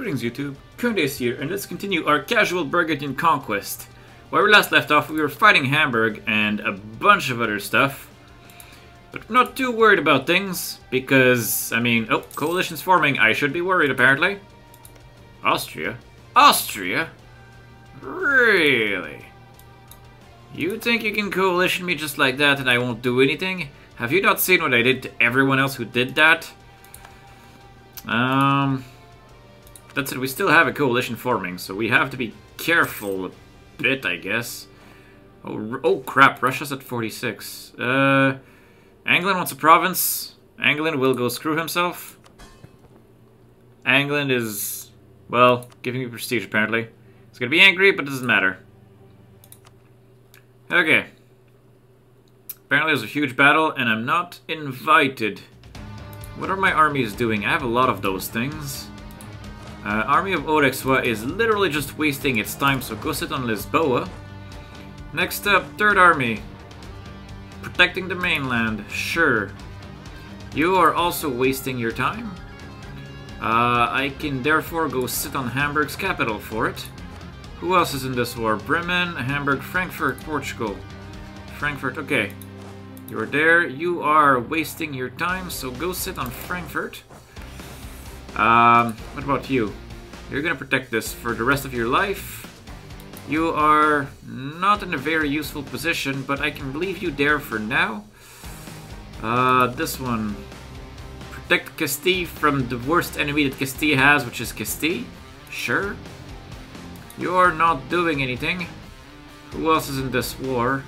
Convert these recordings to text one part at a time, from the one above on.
Greetings YouTube, Khundes here, and let's continue our casual Burgundian conquest. Where we last left off, we were fighting Hamburg and a bunch of other stuff. But not too worried about things, because, I mean, oh, coalition's forming, I should be worried apparently. Austria? Austria? Really? You think you can coalition me just like that and I won't do anything? Have you not seen what I did to everyone else who did that? Um, that's it. We still have a coalition forming, so we have to be careful a bit, I guess. Oh, oh crap! Russia's at 46. Uh, England wants a province. England will go screw himself. England is, well, giving me prestige apparently. He's gonna be angry, but it doesn't matter. Okay. Apparently there's a huge battle, and I'm not invited. What are my armies doing? I have a lot of those things. Uh, Army of Orexwa is literally just wasting its time, so go sit on Lisboa. Next up, Third Army. Protecting the mainland, sure. You are also wasting your time. Uh, I can therefore go sit on Hamburg's capital for it. Who else is in this war? Bremen, Hamburg, Frankfurt, Portugal. Frankfurt, okay. You're there. You are wasting your time, so go sit on Frankfurt. Um, what about you? You're gonna protect this for the rest of your life. You are not in a very useful position, but I can leave you there for now. Uh, this one. Protect Castille from the worst enemy that Castille has, which is Castille. Sure. You're not doing anything. Who else is in this war?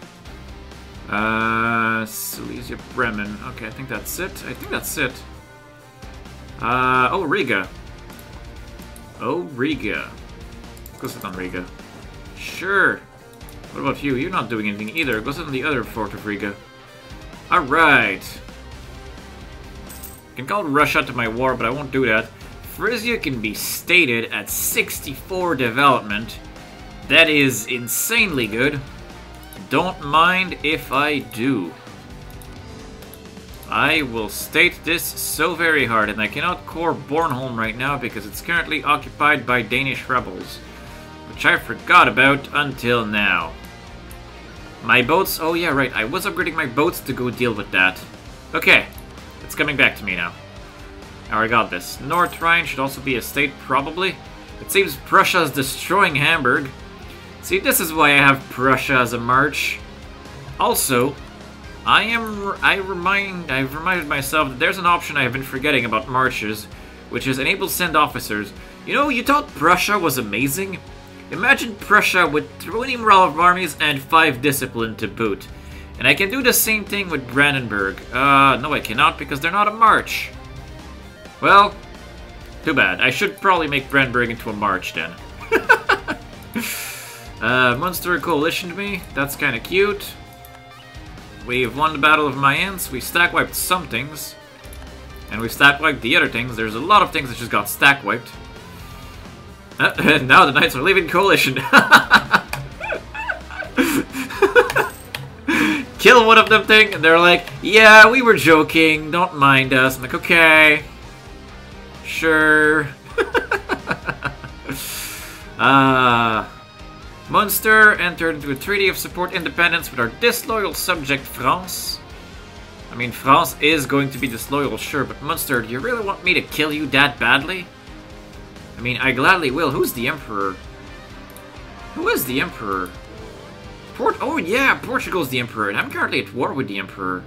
Uh, Silesia Bremen. Okay, I think that's it. I think that's it. Uh, oh, Riga. Oh, Riga. Go sit on Riga. Sure. What about you? You're not doing anything either. Go sit on the other fort of Riga. Alright. Can call Russia to my war, but I won't do that. Frisia can be stated at 64 development. That is insanely good. Don't mind if I do. I will state this so very hard, and I cannot core Bornholm right now because it's currently occupied by Danish rebels, which I forgot about until now. My boats, oh yeah, right, I was upgrading my boats to go deal with that. Okay, it's coming back to me now. Now I got this. North Rhine should also be a state, probably. It seems Prussia is destroying Hamburg. See, this is why I have Prussia as a march. Also, I am. I remind. I've reminded myself that there's an option I have been forgetting about marches, which is enable send officers. You know, you thought Prussia was amazing. Imagine Prussia with 20 morale of armies and 5 discipline to boot. And I can do the same thing with Brandenburg. Uh, no I cannot because they're not a march. Well, too bad. I should probably make Brandenburg into a march then. uh, Munster coalitioned me. That's kind of cute. We've won the Battle of Mayence, we stack wiped some things, and we stack wiped the other things. There's a lot of things that just got stack wiped. Uh, now the Knights are leaving Coalition. Kill one of them thing, and they're like, yeah, we were joking, don't mind us. I'm like, okay. Sure. Ah. uh, Munster entered into a treaty of support independence with our disloyal subject France. I mean, France is going to be disloyal, sure, but Munster, do you really want me to kill you that badly? I mean, I gladly will. Who's the Emperor? Who is the Emperor? Port oh, yeah, Portugal's the Emperor, and I'm currently at war with the Emperor.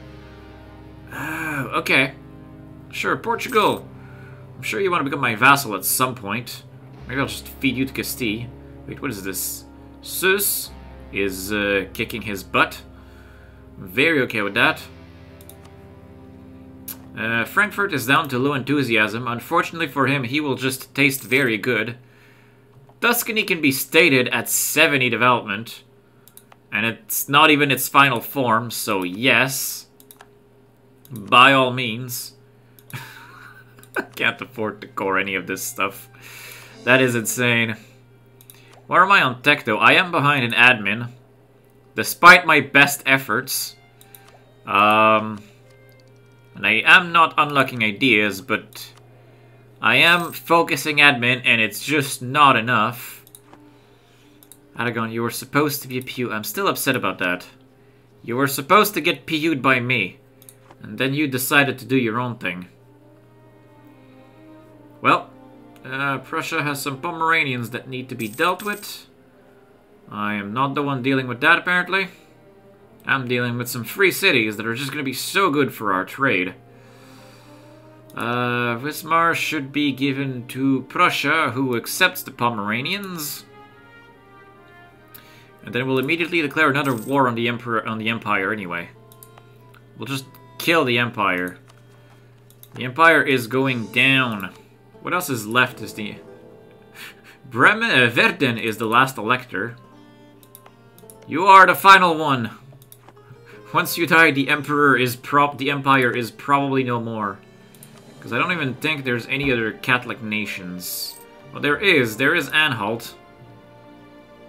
Uh, okay. Sure, Portugal. I'm sure you want to become my vassal at some point. Maybe I'll just feed you to Castile. Wait, what is this? Sus is uh, kicking his butt. Very okay with that. Uh, Frankfurt is down to low enthusiasm. Unfortunately for him, he will just taste very good. Tuscany can be stated at 70 development. And it's not even its final form, so yes. By all means. Can't afford to core any of this stuff. That is insane. Where am I on tech, though? I am behind in admin. Despite my best efforts. Um, and I am not unlocking ideas, but... I am focusing admin, and it's just not enough. Aragon, you were supposed to be a PU. I'm still upset about that. You were supposed to get PU'd by me. And then you decided to do your own thing. Well, uh, Prussia has some Pomeranians that need to be dealt with. I am not the one dealing with that, apparently. I'm dealing with some free cities that are just going to be so good for our trade. Uh, Wismar should be given to Prussia, who accepts the Pomeranians. And then we'll immediately declare another war on the Emperor on the Empire anyway. We'll just kill the Empire. The Empire is going down. What else is left is the... Bremen, uh, Verden is the last elector. You are the final one. Once you die, the Emperor is prop. The Empire is probably no more. Because I don't even think there's any other Catholic nations. Well, there is. There is Anhalt.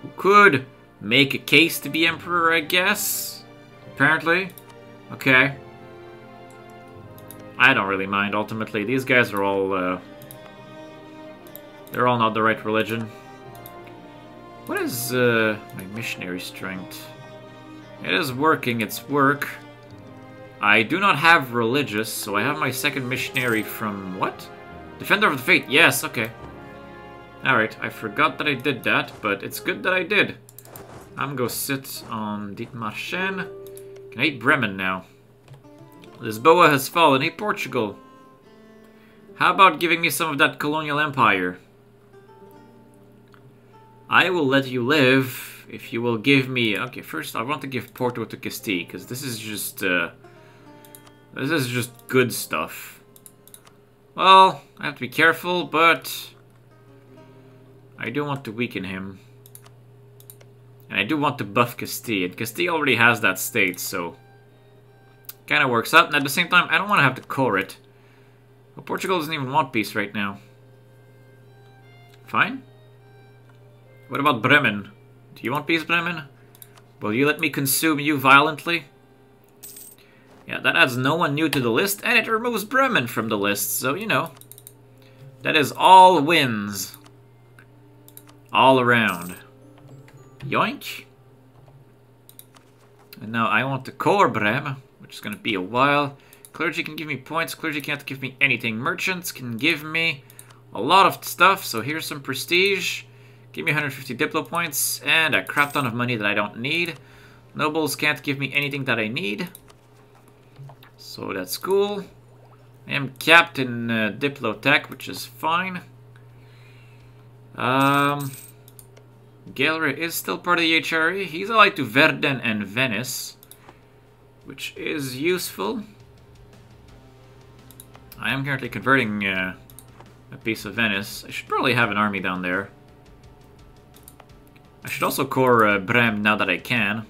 Who could make a case to be Emperor, I guess? Apparently. Okay. I don't really mind, ultimately. These guys are all, uh, They're all not the right religion. What is, uh, my missionary strength? It is working its work. I do not have religious, so I have my second missionary from what? Defender of the Faith. Yes, okay. Alright, I forgot that I did that, but it's good that I did. I'm gonna go sit on Dithmarschen. Can I eat Bremen now? Lisboa has fallen. Hey, Portugal. How about giving me some of that colonial empire? I will let you live if you will give me... Okay, first I want to give Porto to Castile, because this is just... Uh, this is just good stuff. Well, I have to be careful, but... I do want to weaken him. And I do want to buff Castile. And Castile already has that state, so... Kind of works out. And at the same time, I don't want to have to core it. But Portugal doesn't even want peace right now. Fine. What about Bremen? Do you want peace, Bremen? Will you let me consume you violently? Yeah, that adds no one new to the list, and it removes Bremen from the list, so, you know. That is all wins. All around. Yoink. And now I want the core Bremen, which is going to be a while. Clergy can give me points. Clergy can't give me anything. Merchants can give me a lot of stuff, so here's some prestige. Give me 150 Diplo points, and a crap ton of money that I don't need. Nobles can't give me anything that I need. So that's cool. I am capped in uh, Diplotech, which is fine. Um, Gelre is still part of the HRE. He's allied to Verden and Venice, which is useful. I am currently converting uh, a piece of Venice. I should probably have an army down there. I should also core uh, Brem now that I can.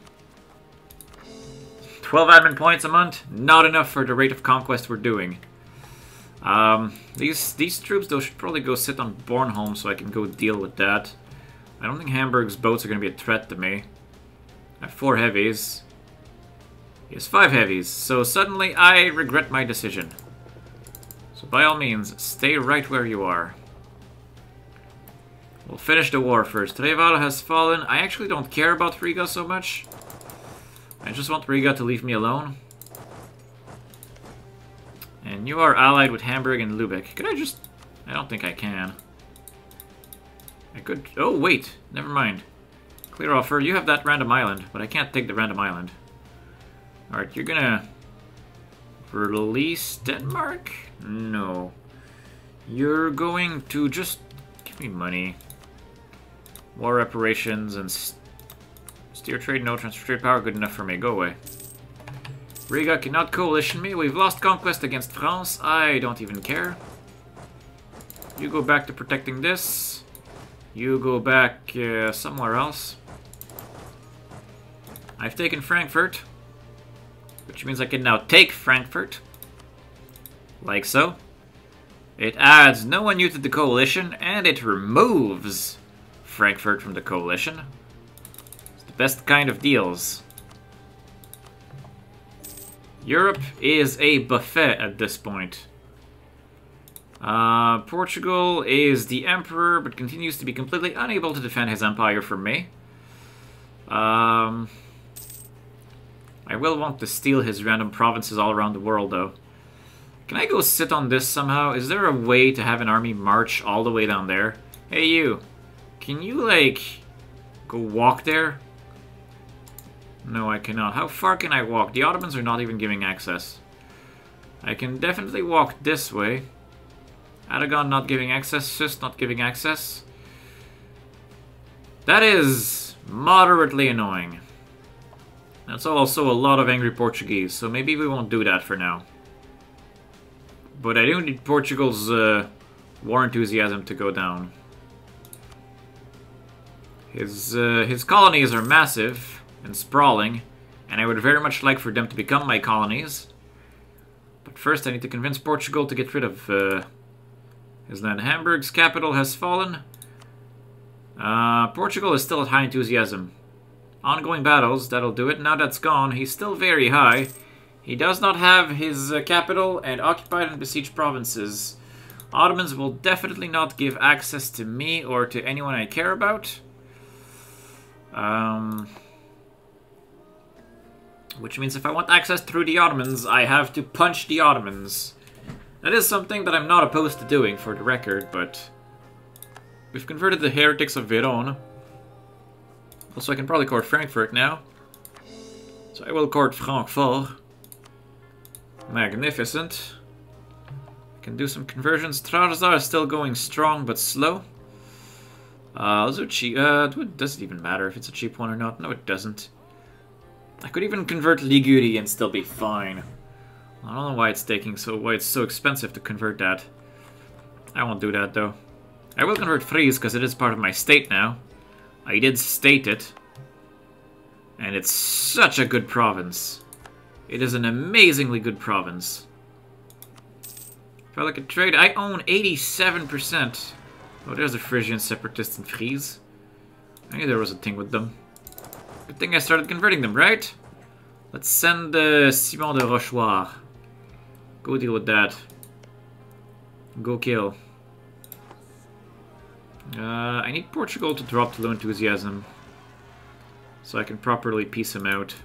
12 admin points a month, not enough for the rate of conquest we're doing. Um, these these troops, though, should probably go sit on Bornholm so I can go deal with that. I don't think Hamburg's boats are going to be a threat to me. I have four heavies. He has five heavies, so suddenly I regret my decision. So by all means, stay right where you are. We'll finish the war first. Reval has fallen. I actually don't care about Riga so much. I just want Riga to leave me alone. And you are allied with Hamburg and Lubeck. Could I just... I don't think I can. I could... Oh, wait. Never mind. Clear offer. You have that random island, but I can't take the random island. Alright, you're gonna... Release Denmark? No. You're going to just... Give me money. War reparations and Steer trade, no transfer trade power, good enough for me. Go away. Riga cannot coalition me. We've lost conquest against France. I don't even care. You go back to protecting this. You go back uh, somewhere else. I've taken Frankfurt. Which means I can now take Frankfurt. Like so. It adds no one new to the coalition, and it removes Frankfurt from the coalition. It's the best kind of deals. Europe is a buffet at this point. Uh, Portugal is the emperor, but continues to be completely unable to defend his empire from me. Um, I will want to steal his random provinces all around the world, though. Can I go sit on this somehow? Is there a way to have an army march all the way down there? Hey, you. Can you, like, go walk there? No, I cannot. How far can I walk? The Ottomans are not even giving access. I can definitely walk this way. Aragon not giving access. Sus not giving access. That is moderately annoying. That's also a lot of angry Portuguese, so maybe we won't do that for now. But I do need Portugal's uh, war enthusiasm to go down. His, uh, his colonies are massive and sprawling, and I would very much like for them to become my colonies. But first I need to convince Portugal to get rid of uh, his land. Hamburg's capital has fallen. Uh, Portugal is still at high enthusiasm. Ongoing battles, that'll do it. Now that's gone, he's still very high. He does not have his uh, capital and occupied and besieged provinces. Ottomans will definitely not give access to me or to anyone I care about. Um, which means if I want access through the Ottomans, I have to punch the Ottomans. That is something that I'm not opposed to doing, for the record, but... We've converted the heretics of Verona. Also, I can probably court Frankfurt now. So I will court Frankfurt. Magnificent. I Can do some conversions. Trarza is still going strong but slow. Uh, those are cheap. Uh, does it even matter if it's a cheap one or not? No, it doesn't. I could even convert Liguri and still be fine. I don't know why it's taking so why it's so expensive to convert that. I won't do that though. I will convert Frise because it is part of my state now. I did state it. And it's such a good province. It is an amazingly good province. If I look at trade, I own 87%. Oh, there's a Frisian separatist in Fries. I knew there was a thing with them. Good thing I started converting them, right? Let's send uh, Simon de Rochoir. Go deal with that. Go kill. Uh, I need Portugal to drop to low enthusiasm. So I can properly piece him out.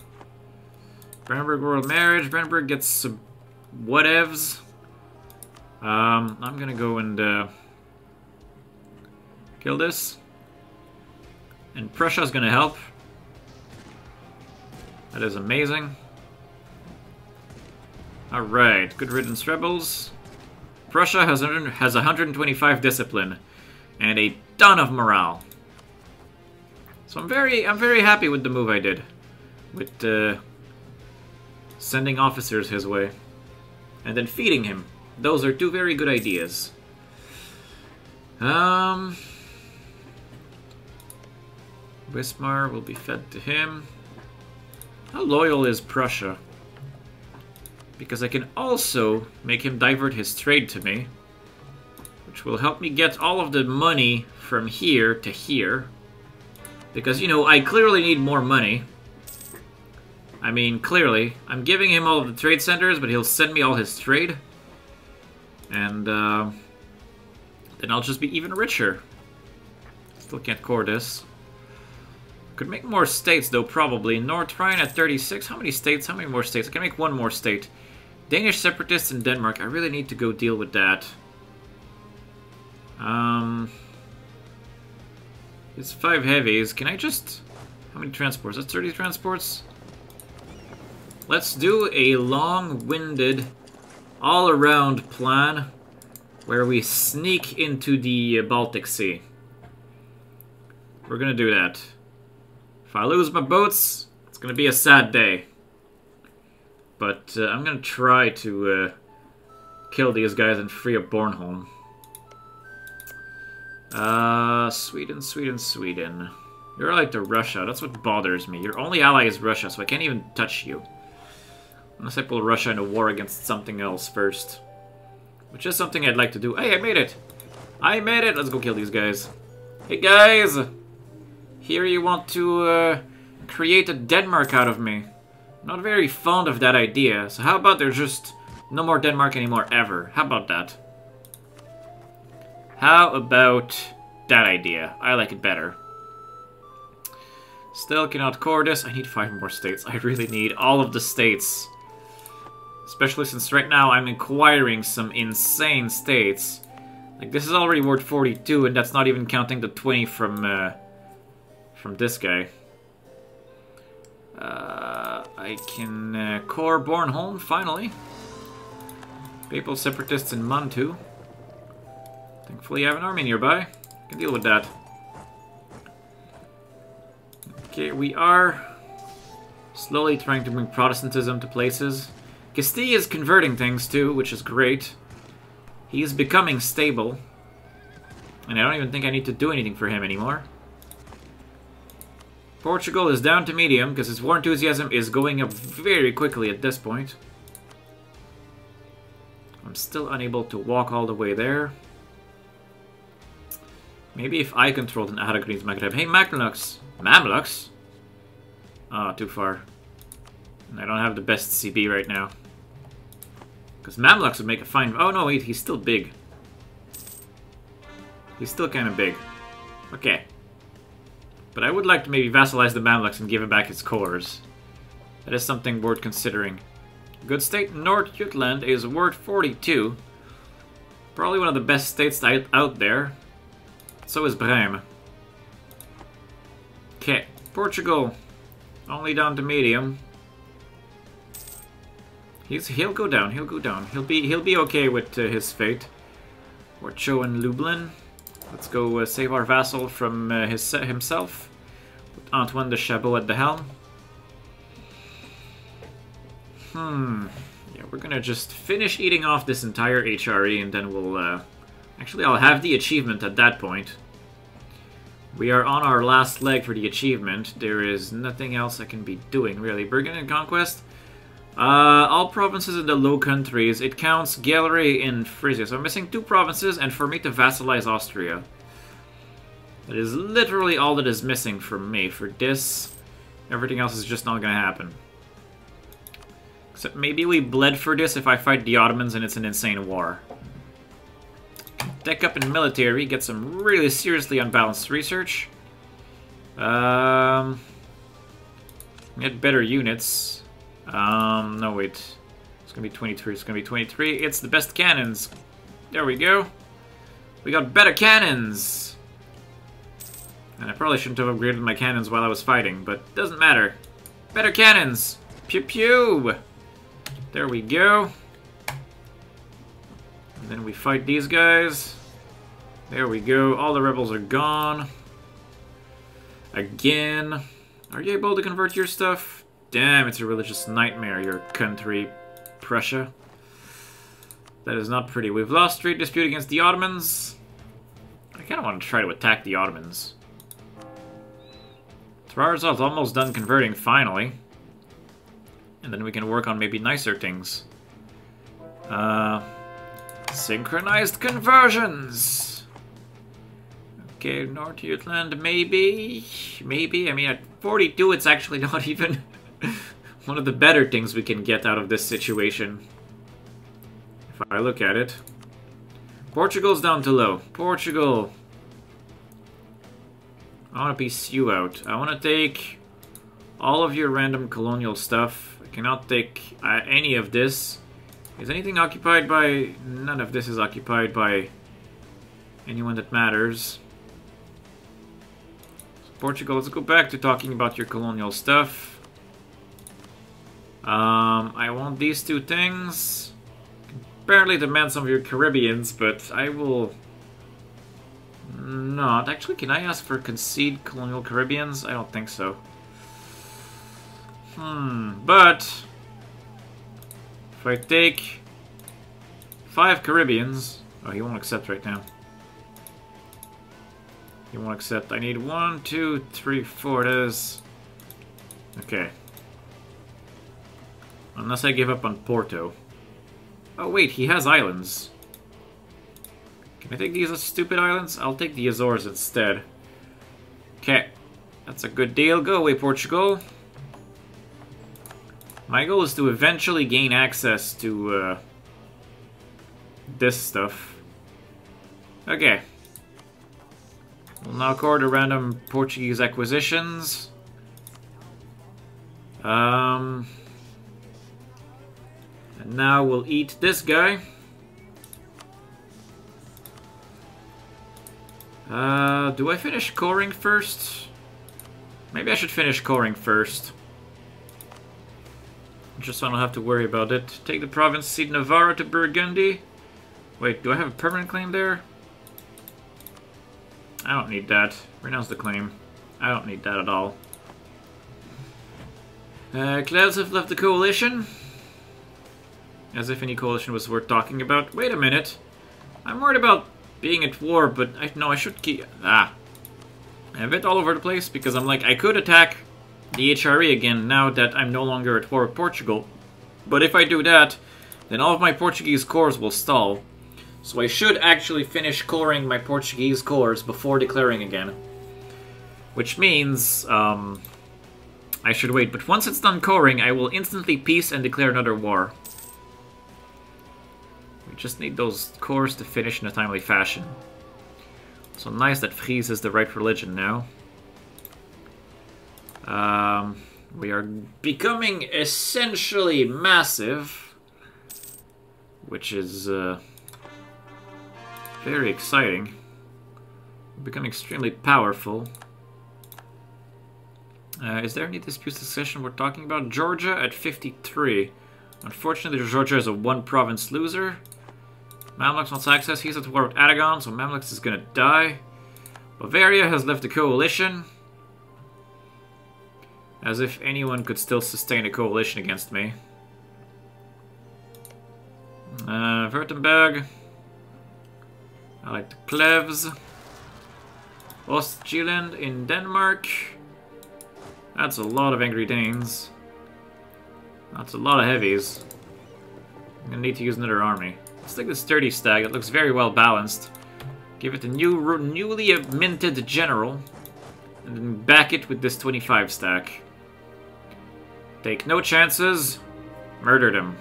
Brandenburg Royal Marriage. Brandenburg gets some whatevs. Um, I'm gonna go and uh, kill this. And Prussia's gonna help. That is amazing. Alright, good riddance rebels. Prussia has, has 125 discipline and a ton of morale. So I'm very I'm very happy with the move I did. With uh, sending officers his way, and then feeding him. Those are two very good ideas. Um, Wismar will be fed to him. How loyal is Prussia? Because I can also make him divert his trade to me, which will help me get all of the money from here to here. Because, you know, I clearly need more money. I mean, clearly, I'm giving him all of the trade centers, but he'll send me all his trade. And, uh, then I'll just be even richer. Still can't core this. Could make more states, though, probably. North Rhine at 36. How many states? How many more states? I can make one more state. Danish separatists in Denmark. I really need to go deal with that. Um... It's five heavies. Can I just... How many transports? That's 30 transports? Let's do a long-winded, all-around plan where we sneak into the Baltic Sea. We're gonna do that. If I lose my boats, it's gonna be a sad day. But uh, I'm gonna try to uh, kill these guys and free up Bornholm. Uh, Sweden, Sweden, Sweden. You're allied to Russia. That's what bothers me. Your only ally is Russia, so I can't even touch you. Unless I pull Russia into war against something else first. Which is something I'd like to do. Hey, I made it! I made it! Let's go kill these guys. Hey, guys! Here you want to uh, create a Denmark out of me. Not very fond of that idea. So how about there's just no more Denmark anymore ever? How about that? How about that idea? I like it better. Still cannot core this. I need five more states. I really need all of the states. Especially since right now I'm acquiring some insane states. Like, this is already worth 42, and that's not even counting the 20 from, uh, from this guy. Uh, I can uh, core Bornholm, finally. Papal Separatists in Mantu. Thankfully I have an army nearby. Can deal with that. Okay, we are slowly trying to bring Protestantism to places. Castilla is converting things too, which is great. He is becoming stable. And I don't even think I need to do anything for him anymore. Portugal is down to medium because his war enthusiasm is going up very quickly at this point. I'm still unable to walk all the way there. Maybe if I controlled an Aragonese Maghreb. Hey, Mamluks! Mamluks? Ah, oh, too far. And I don't have the best CB right now. Because Mamluks would make a fine... Oh, no, wait, he's still big. He's still kind of big. Okay. But I would like to maybe vassalize the Mamluks and give him back its cores. That is something worth considering. Good state, North Jutland is worth 42. Probably one of the best states out there. So is Bremen. Okay, Portugal. Only down to medium. He's he'll go down. He'll go down. He'll be he'll be okay with uh, his fate. Orcho and Lublin. Let's go uh, save our vassal from uh, his himself. With Antoine de Chabot at the helm. Hmm. Yeah, we're gonna just finish eating off this entire HRE and then we'll, uh... Actually, I'll have the achievement at that point. We are on our last leg for the achievement. There is nothing else I can be doing, really. Burgundian Conquest? Uh, all provinces in the Low Countries. It counts Gelre in Frisia. So I'm missing two provinces, and for me to vassalize Austria. That is literally all that is missing for me. For this, everything else is just not going to happen. Except maybe we bled for this if I fight the Ottomans and it's an insane war. Deck up in military, get some really seriously unbalanced research. Um, get better units. Um, no, wait. It's gonna be 23. It's gonna be 23. It's the best cannons. There we go. We got better cannons! And I probably shouldn't have upgraded my cannons while I was fighting, but doesn't matter. Better cannons! Pew pew! There we go. And then we fight these guys. There we go. All the rebels are gone. Again. Are you able to convert your stuff? Damn, it's a religious nightmare, your country, Prussia. That is not pretty. We've lost trade dispute against the Ottomans. I kind of want to try to attack the Ottomans. Tvarzov's almost done converting, finally. And then we can work on maybe nicer things. Uh, synchronized conversions! Okay, North Jutland, maybe? Maybe? I mean, at 42, it's actually not even one of the better things we can get out of this situation. If I look at it. Portugal's down to low. Portugal. I want to piece you out. I want to take all of your random colonial stuff. I cannot take uh, any of this. Is anything occupied by... None of this is occupied by anyone that matters. So Portugal, let's go back to talking about your colonial stuff. Um, I want these two things. Apparently demand some of your Caribbeans, but I will not. Actually, can I ask for concede colonial Caribbeans? I don't think so. Hmm, but if I take five Caribbeans, oh, he won't accept right now. He won't accept. I need one, two, three, four. It is. Okay. Unless I give up on Porto. Oh wait, he has islands. Can I take these stupid islands? I'll take the Azores instead. Okay. That's a good deal. Go away, Portugal. My goal is to eventually gain access to uh, this stuff. Okay. We'll now core the random Portuguese acquisitions. Um, and now we'll eat this guy. Uh, do I finish coring first? Maybe I should finish coring first. Just so I don't have to worry about it. Take the province, cede Navarra to Burgundy. Wait, do I have a permanent claim there? I don't need that. Renounce the claim. I don't need that at all. Uh, Clouds have left the coalition. As if any coalition was worth talking about. Wait a minute. I'm worried about being at war, but I no, I should keep... Ah. I'm a bit all over the place because I'm like, I could attack the HRE again now that I'm no longer at war with Portugal. But if I do that, then all of my Portuguese cores will stall. So I should actually finish coring my Portuguese cores before declaring again. Which means, um, I should wait. But once it's done coring, I will instantly peace and declare another war. We just need those cores to finish in a timely fashion. So nice that Fries is the right religion now. Um, we are becoming essentially massive, which is uh, very exciting. We're becoming extremely powerful. Uh, is there any dispute succession we're talking about? Georgia at 53. Unfortunately, Georgia is a one-province loser. Mamluk wants access. He's at war with Aragon, so Mamluk is gonna die. Bavaria has left the coalition. As if anyone could still sustain a coalition against me. Uh, Württemberg. I like the Plevs. Ostjylland in Denmark. That's a lot of Angry Danes. That's a lot of heavies. I'm gonna need to use another army. Let's take the Sturdy Stag. It looks very well balanced. Give it a new, newly minted general. And then back it with this 25 stack. Take no chances. Murder him.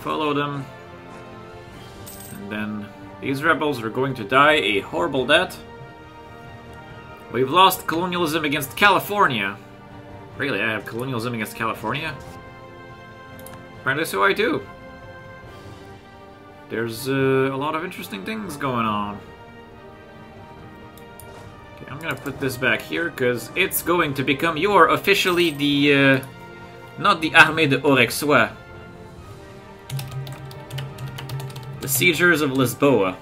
Follow them. And then these rebels are going to die a horrible death. We've lost colonialism against California. Really, I have colonialism against California? Apparently so I do. There's uh, a lot of interesting things going on. Okay, I'm gonna put this back here, because it's going to become... You are officially the... Uh, not the Armée de Aurexois. The Siegers of Lisboa.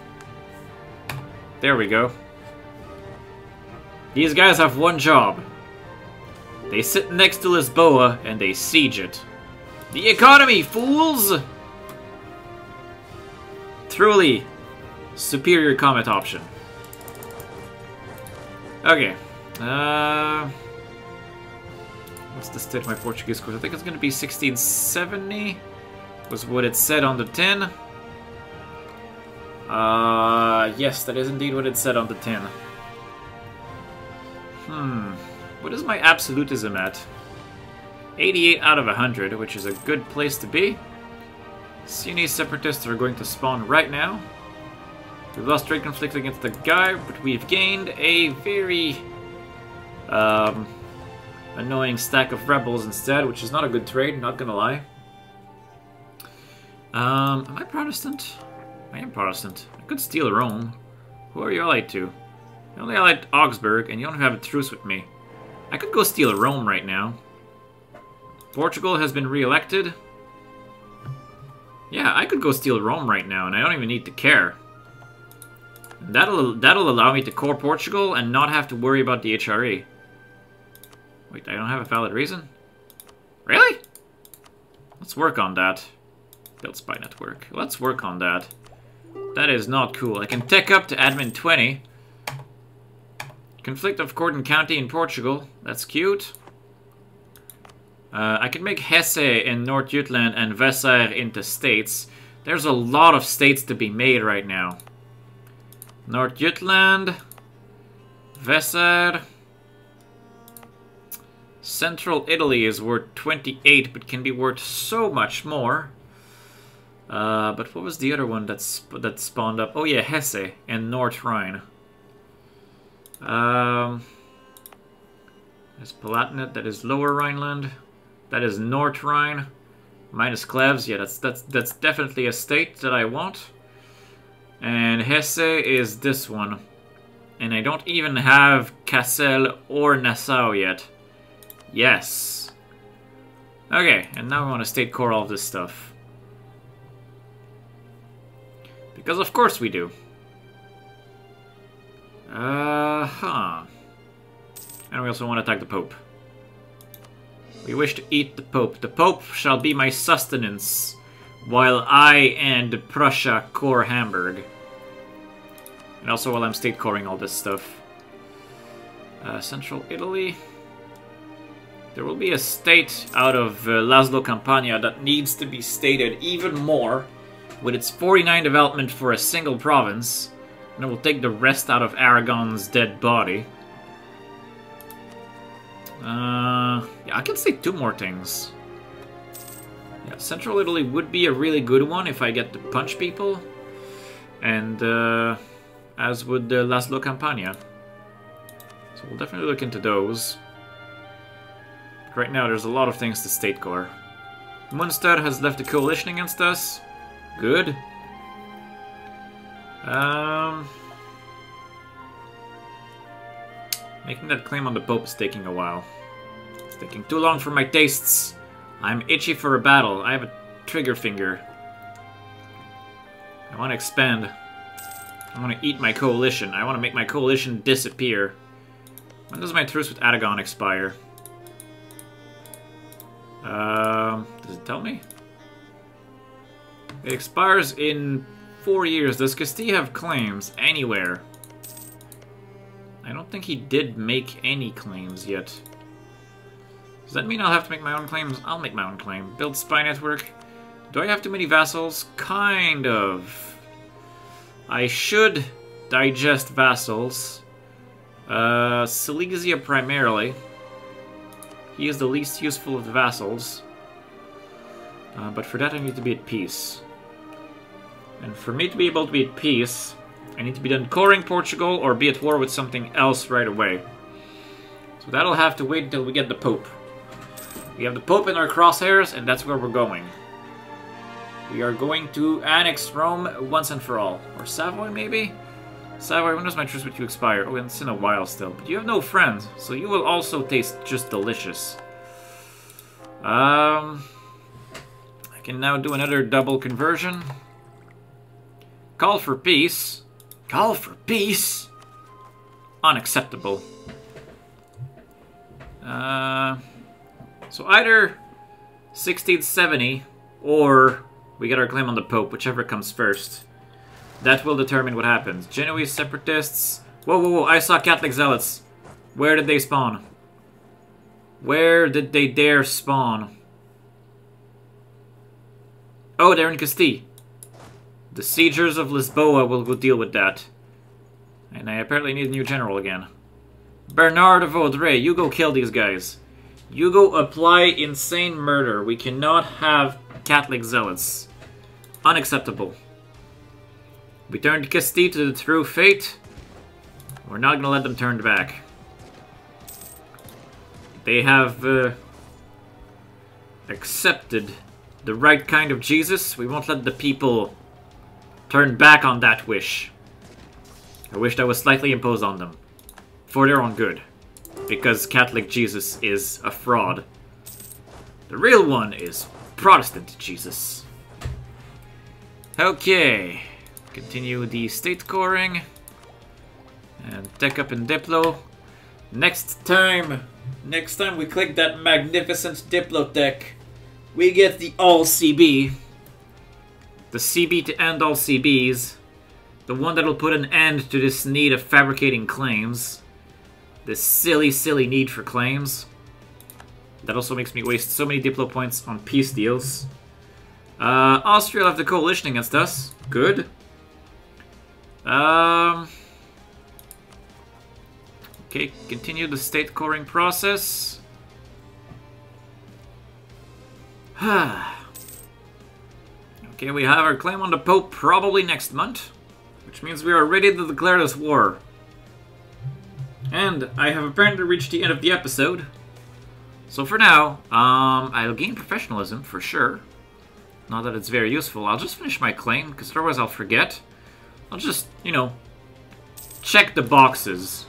There we go. These guys have one job. They sit next to Lisboa and they siege it. The economy, fools! Truly, superior combat option. Okay. Uh, what's the state of my Portuguese course? I think it's going to be 1670. Was what it said on the tin. Uh, yes, that is indeed what it said on the tin. Hmm. What is my absolutism at? 88 out of 100, which is a good place to be. Sunni separatists are going to spawn right now. We've lost trade conflict against the guy, but we've gained a very um, annoying stack of rebels instead, which is not a good trade, not gonna lie. Um, am I Protestant? I am Protestant. I could steal Rome. Who are you allied to? You only allied Augsburg, and you don't have a truce with me. I could go steal Rome right now. Portugal has been re-elected. Yeah, I could go steal Rome right now, and I don't even need to care. That'll that'll allow me to core Portugal and not have to worry about the HRE. Wait, I don't have a valid reason? Really? Let's work on that. Build spy network. Let's work on that. That is not cool. I can tech up to admin 20. Conflict of Gordon County in Portugal. That's cute. Uh, I can make Hesse in North Jutland and Weser into states. There's a lot of states to be made right now. North Jutland, Weser. Central Italy is worth 28, but can be worth so much more. Uh, but what was the other one that's that spawned up? Oh yeah, Hesse and North Rhine. Um, there's Palatinate, that is Lower Rhineland. That is North Rhine. Minus Cleves, yeah, that's that's that's definitely a state that I want. And Hesse is this one. And I don't even have Kassel or Nassau yet. Yes. Okay, and now we want to state core all this stuff. Because of course we do. Uh huh. And we also want to attack the Pope. We wish to eat the Pope. The Pope shall be my sustenance, while I and Prussia core Hamburg. And also while I'm state coring all this stuff. Uh, Central Italy. There will be a state out of uh, Lazio Campania that needs to be stated even more, with its 49 development for a single province, and it will take the rest out of Aragon's dead body. Uh, yeah, I can say two more things. Yeah, Central Italy would be a really good one if I get to punch people. And, uh, as would the Lazio Campania. So we'll definitely look into those. But right now, there's a lot of things to state core. Munster has left a coalition against us. Good. Um, making that claim on the Pope is taking a while. It's taking too long for my tastes. I'm itchy for a battle. I have a trigger finger. I want to expand. I want to eat my coalition. I want to make my coalition disappear. When does my truce with Aragon expire? Um, does it tell me? It expires in four years. Does Castile have claims anywhere? I don't think he did make any claims yet. Does that mean I'll have to make my own claims? I'll make my own claim. Build spy network. Do I have too many vassals? Kind of. I should digest vassals. Uh, Silesia primarily. He is the least useful of the vassals. Uh, but for that I need to be at peace. And for me to be able to be at peace, I need to be done coring Portugal or be at war with something else right away. So that'll have to wait until we get the Pope. We have the Pope in our crosshairs, and that's where we're going. We are going to annex Rome once and for all. Or Savoy, maybe? Savoy, when does my truce with you expire? Oh, it's in a while still. But you have no friends, so you will also taste just delicious. Um, I can now do another double conversion. Call for peace. Call for peace? Unacceptable. Uh, so either 1670 or we get our claim on the Pope, whichever comes first. That will determine what happens. Genoese separatists. Whoa, whoa, whoa, I saw Catholic zealots. Where did they spawn? Where did they dare spawn? Oh, they're in Castile. The siegers of Lisboa will go deal with that. And I apparently need a new general again. Bernard of Vaudreuil, you go kill these guys. You go apply insane murder. We cannot have Catholic zealots. Unacceptable. We turned Castile to the true fate. We're not gonna let them turn back. They have uh, accepted the right kind of Jesus. We won't let the people turn back on that wish. A wish that was slightly imposed on them. For their own good. Because Catholic Jesus is a fraud. The real one is Protestant Jesus. Okay. Continue the state coring. And tech up in Diplo. Next time, next time we click that magnificent Diplo tech, we get the all CB. The CB to end all CBs. The one that'll put an end to this need of fabricating claims. This silly, silly need for claims. That also makes me waste so many Diplo points on peace deals. Uh, Austria left the coalition against us. Good. Um. Okay, continue the state coring process. okay, we have our claim on the Pope probably next month, which means we are ready to declare this war. And I have apparently reached the end of the episode. So for now, um, I'll gain professionalism for sure. Not that it's very useful. I'll just finish my claim, because otherwise I'll forget. I'll just, you know, check the boxes.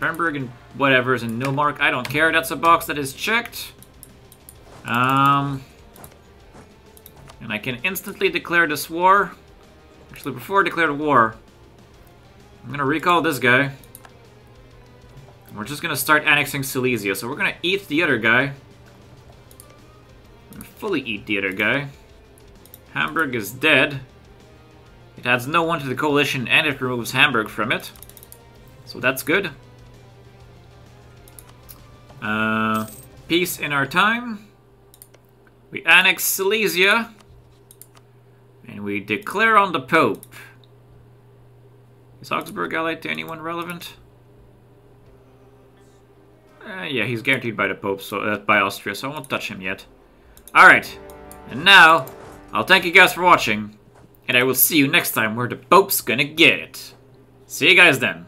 Bernburg and whatever's in no mark. I don't care. That's a box that is checked. Um, and I can instantly declare this war. Actually, before I declare the war, I'm to recall this guy. We're just to start annexing Silesia. So we're to eat the other guy. Fully eat the other guy. Hamburg is dead. It adds no one to the coalition and it removes Hamburg from it. So that's good. Uh, peace in our time. We annex Silesia. And we declare on the Pope. Is Augsburg allied to anyone relevant? Uh, yeah, he's guaranteed by the Pope, so uh, by Austria, so I won't touch him yet. Alright, and now, I'll thank you guys for watching, and I will see you next time where the Pope's gonna get it. See you guys then.